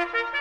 Ha ha ha!